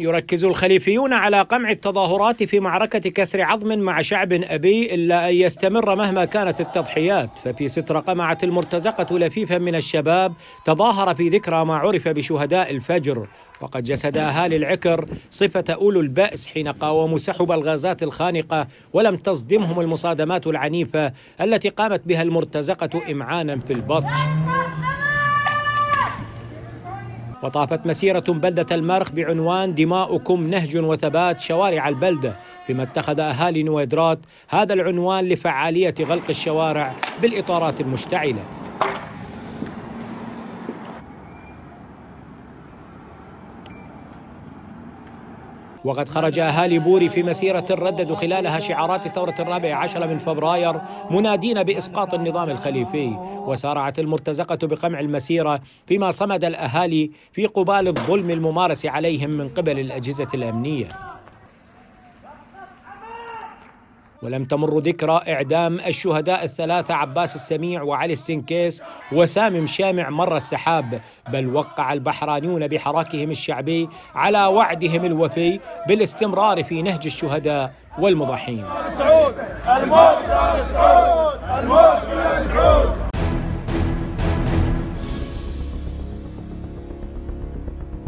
يركز الخليفيون على قمع التظاهرات في معركة كسر عظم مع شعب أبي إلا أن يستمر مهما كانت التضحيات. ففي ستر قمعت المرتزقة لفيفا من الشباب تظاهر في ذكرى ما عرف بشهداء الفجر. وقد جسد أهالي العكر صفة أولو البأس حين قاوموا سحب الغازات الخانقة ولم تصدمهم المصادمات العنيفة التي قامت بها المرتزقة إمعانا في البطش وطافت مسيرة بلدة المرخ بعنوان دماؤكم نهج وثبات شوارع البلدة فيما اتخذ أهالي نويدرات هذا العنوان لفعالية غلق الشوارع بالإطارات المشتعلة. وقد خرج أهالي بوري في مسيرة رددوا خلالها شعارات ثورة الرابع عشر من فبراير منادين بإسقاط النظام الخليفي. وسارعت المرتزقة بقمع المسيرة فيما صمد الأهالي في قبال الظلم الممارس عليهم من قبل الأجهزة الأمنية. ولم تمر ذكرى إعدام الشهداء الثلاثة عباس السميع وعلي السنكيس وسامي مشامع مر السحاب بل وقع البحرانيون بحراكهم الشعبي على وعدهم الوفي بالاستمرار في نهج الشهداء والمضحين الموت الموت.